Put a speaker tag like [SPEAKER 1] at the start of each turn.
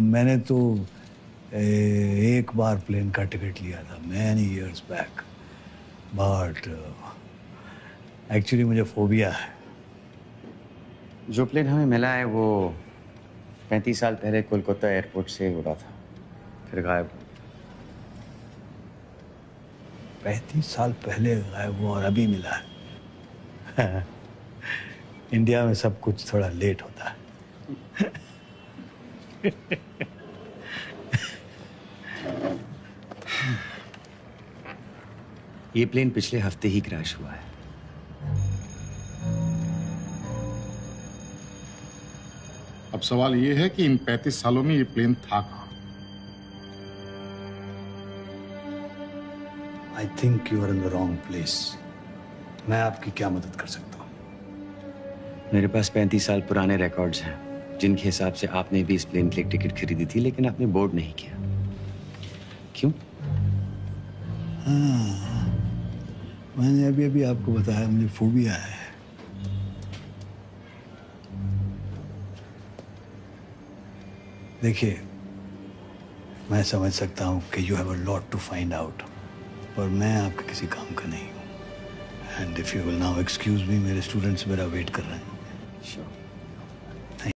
[SPEAKER 1] मैंने तो एक बार प्लेन का टिकट लिया था many years back but actually मुझे फोबिया है।
[SPEAKER 2] जो प्लेन हमें मिला है वो पैंतीस साल पहले कोलकाता एयरपोर्ट से उड़ा था। फिर गायब
[SPEAKER 1] पैंतीस साल पहले गायब हुआ और अभी मिला है। इंडिया में सब कुछ थोड़ा लेट होता है।
[SPEAKER 2] ये प्लेन पिछले हफ़्ते ही क्रैश हुआ है।
[SPEAKER 3] अब सवाल ये है कि इन 35 सालों में ये प्लेन था कहाँ?
[SPEAKER 1] I think you are in the wrong place मैं आपकी क्या मदद कर सकता हूँ?
[SPEAKER 2] मेरे पास पैंतीस साल पुराने रिकॉर्ड्स हैं। जिनके हिसाब से आपने भी इस प्लेन के लिए टिकट खरीदी थी लेकिन आपने बोर्ड नहीं किया। क्यों?
[SPEAKER 1] हाँ, मैंने अभी अभी आपको बताया मुझे फोबिया है। देखिए मैं समझ सकता हूँ कि you have a lot to find out पर मैं आपके किसी काम का नहीं हूँ। And if you will now excuse me मेरे स्टूडेंट्स मेरा वेट कर रहे हैं।
[SPEAKER 2] श्योर